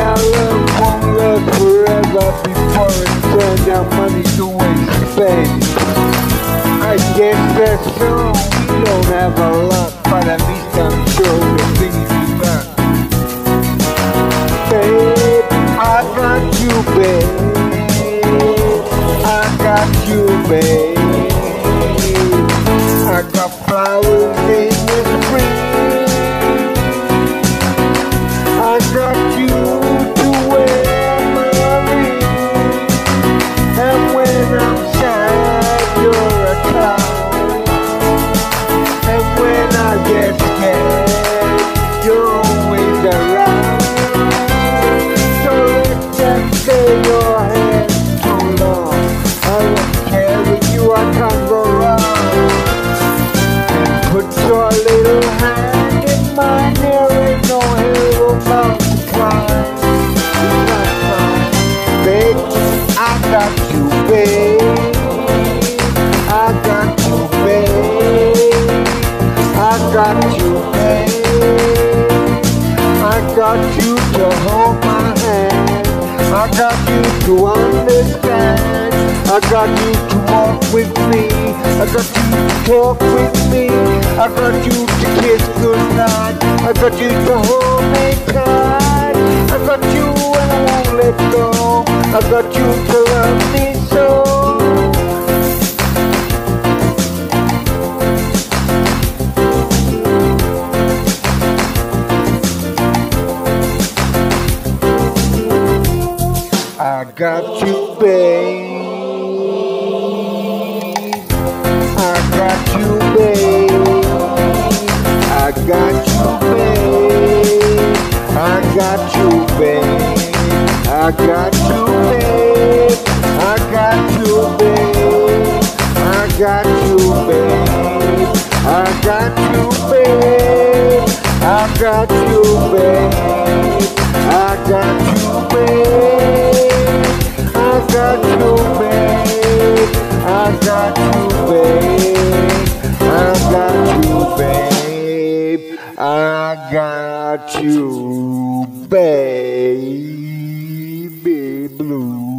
our love won't forever before our money to waste. I guess that's. We don't have a lot, but at least I'm sure I got you, babe. I got you, babe. I got flowers there ain't no hill about to climb. Babe. I got you, babe. I got you, babe. I got you, babe. I got you to hold my hand. I got you to understand. I got you to walk with me. I got you to talk with me. I got you to kiss. I got you to hold me tight. I got you and I won't let go. I got you to love me so. I got you, babe. Got you, babe. I got you, babe. I got you, babe. I got you, babe. I got you, babe. I got you, babe. I got you, Got you, baby blue.